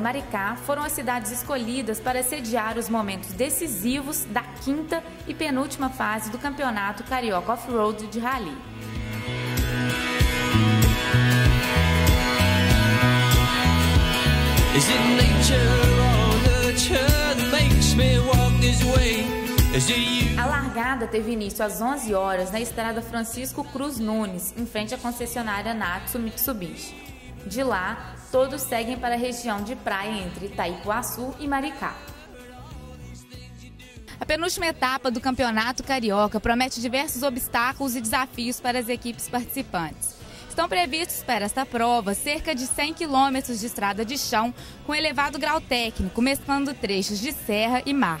Maricá foram as cidades escolhidas para sediar os momentos decisivos da quinta e penúltima fase do Campeonato Carioca Off-Road de Rally. Is it nature or nurture that makes me walk this way? A largada teve início às 11 horas na estrada Francisco Cruz Nunes, em frente à concessionária Natsu Mitsubishi. De lá, todos seguem para a região de praia entre Itaipuaçu e Maricá. A penúltima etapa do Campeonato Carioca promete diversos obstáculos e desafios para as equipes participantes. Estão previstos para esta prova cerca de 100 quilômetros de estrada de chão com elevado grau técnico, mesclando trechos de serra e mar.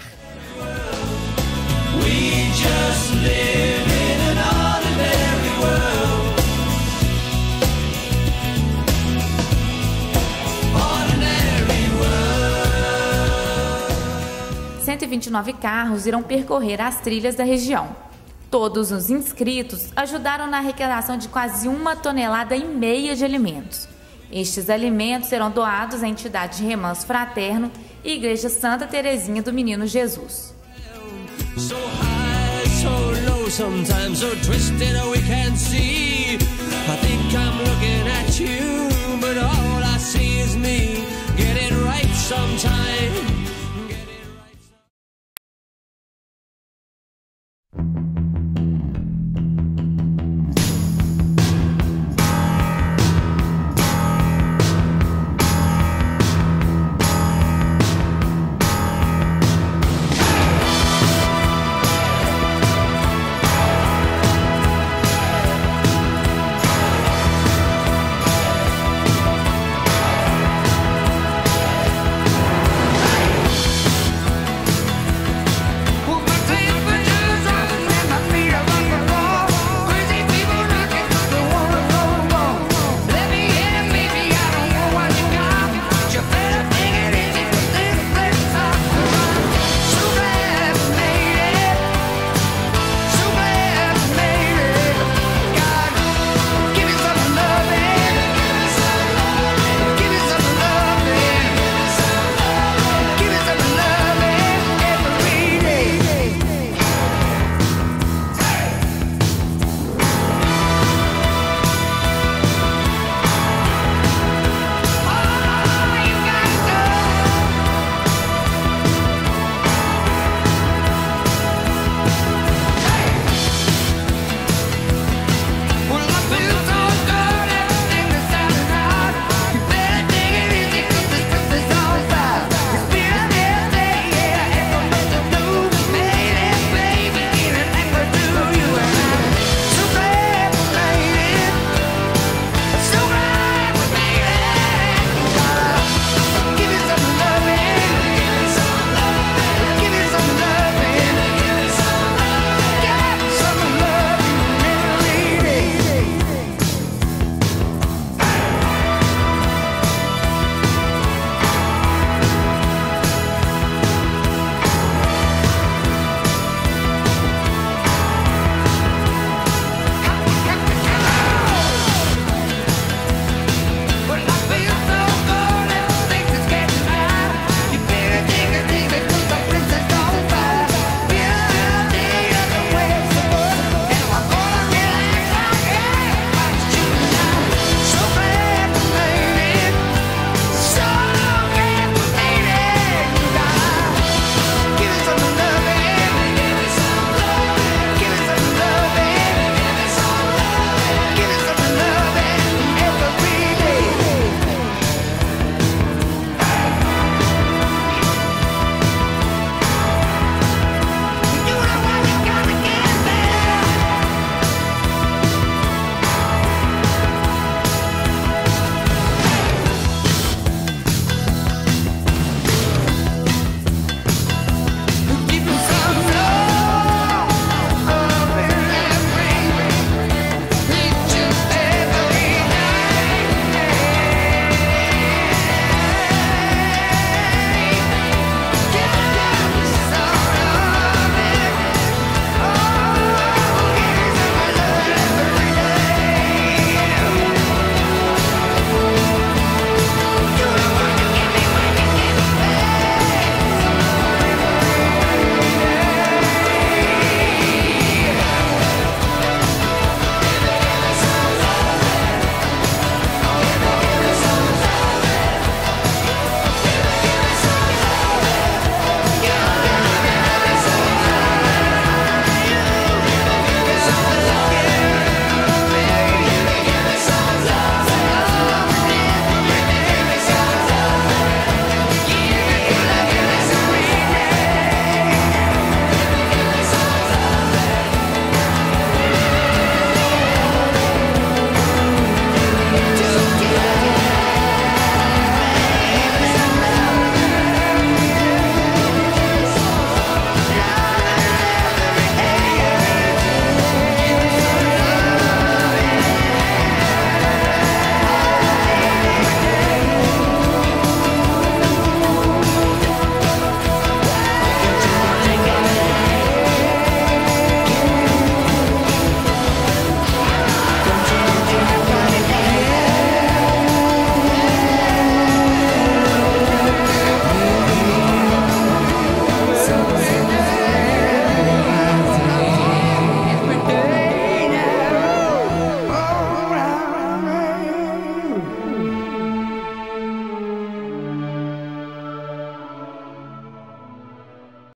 129 carros irão percorrer as trilhas da região. Todos os inscritos ajudaram na arrecadação de quase uma tonelada e meia de alimentos. Estes alimentos serão doados à entidade de remanso fraterno e Igreja Santa Terezinha do Menino Jesus. So